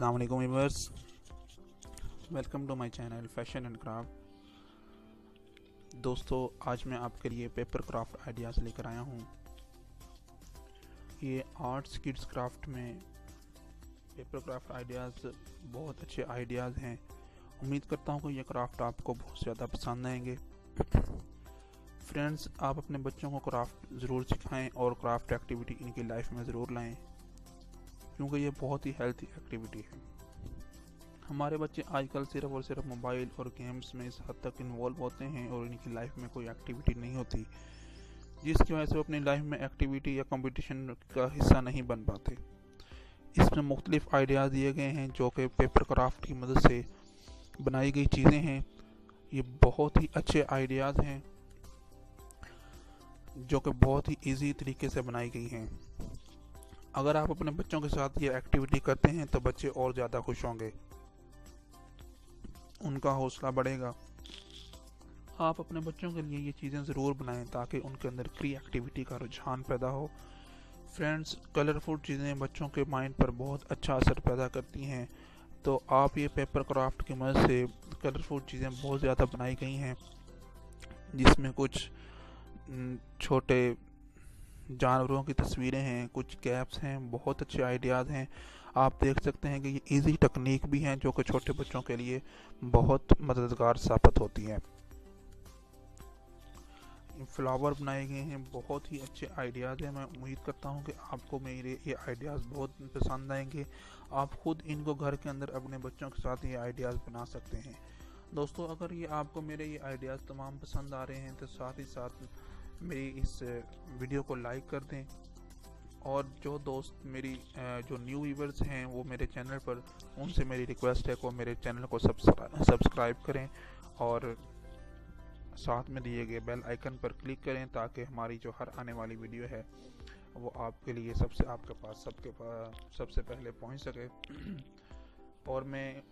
अस्सलाम वालेकुम welcome to my channel fashion and craft दोस्तों, आज मैं आपके लिए पेपर क्राफ्ट आइडियाज़ लेकर आया हूँ। ये आर्ट्स किड्स क्राफ्ट में पेपर क्राफ्ट आइडियाज़ बहुत अच्छे आइडियाज़ हैं। उम्मीद करता हूँ कि ये क्राफ्ट आपको बहुत ज़्यादा पसंद आएँगे। फ्रेंड्स आप अपने बच्चों को क्राफ्ट ज़रूर सिखाएँ और क्राफ्ट एक्टिविटी इनकी लाइफ में ज़रूर लाएँ। क्योंकि ये बहुत ही हेल्थी एक्टिविटी है। हमारे बच्चे आजकल सिर्फ़ और सिर्फ़ मोबाइल और गेम्स में इस हद तक इन्वॉल्व होते हैं और इनकी लाइफ में कोई एक्टिविटी नहीं होती, जिसकी वजह से वो अपनी लाइफ में एक्टिविटी या कंपटीशन का हिस्सा नहीं बन पाते। इसमें मुख्तलिफ़ आइडियाज़ दिए गए हैं जो कि पेपर क्राफ्ट की मदद से बनाई गई चीज़ें हैं। ये बहुत ही अच्छे आइडियाज़ हैं, जो कि बहुत ही इजी तरीके से बनाई गई हैं। अगर आप अपने बच्चों के साथ ये एक्टिविटी करते हैं तो बच्चे और ज़्यादा खुश होंगे। उनका हौसला बढ़ेगा। आप अपने बच्चों के लिए ये चीज़ें ज़रूर बनाएँ, ताकि उनके अंदर क्री एक्टिविटी का रुझान पैदा हो। फ्रेंड्स कलरफुल चीज़ें बच्चों के माइंड पर बहुत अच्छा असर पैदा करती हैं। तो आप ये पेपर क्राफ्ट की मदद से कलरफुल चीज़ें बहुत ज़्यादा बनाई गई हैं, जिसमें कुछ छोटे जानवरों की तस्वीरें हैं, कुछ कैप्स हैं, बहुत अच्छे आइडियाज़ हैं। आप देख सकते हैं कि ये इजी टेक्निक भी हैं जो कि छोटे बच्चों के लिए बहुत मददगार साबित होती हैं। फ्लावर बनाए गए हैं, बहुत ही अच्छे आइडियाज़ हैं। मैं उम्मीद करता हूँ कि आपको मेरे ये आइडियाज़ बहुत पसंद आएँगे। आप खुद इनको घर के अंदर अपने बच्चों के साथ ये आइडियाज़ बना सकते हैं। दोस्तों, अगर ये आपको मेरे ये आइडियाज़ तमाम पसंद आ रहे हैं तो साथ ही साथ मेरी इस वीडियो को लाइक कर दें। और जो दोस्त मेरी जो न्यू व्यूवर्स हैं, वो मेरे चैनल पर, उनसे मेरी रिक्वेस्ट है को मेरे चैनल को सब्सक्राइब करें और साथ में दिए गए बेल आइकन पर क्लिक करें ताकि हमारी जो हर आने वाली वीडियो है, वो आपके लिए सबसे, आपके पास सबके पास सबसे पहले पहुँच सके। और मैं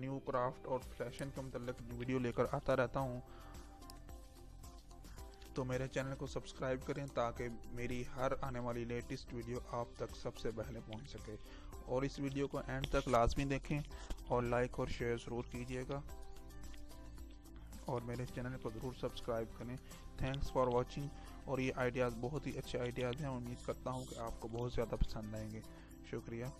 न्यू क्राफ्ट और फ़ैशन के मतलब वीडियो लेकर आता रहता हूँ। तो मेरे चैनल को सब्सक्राइब करें ताकि मेरी हर आने वाली लेटेस्ट वीडियो आप तक सबसे पहले पहुँच सके। और इस वीडियो को एंड तक लाजमी देखें और लाइक और शेयर ज़रूर कीजिएगा। और मेरे चैनल को ज़रूर सब्सक्राइब करें। Thanks for watching. और ये आइडियाज़ बहुत ही अच्छे आइडियाज़ हैं। उम्मीद करता हूँ कि आपको बहुत ज़्यादा पसंद आएँगे। शुक्रिया।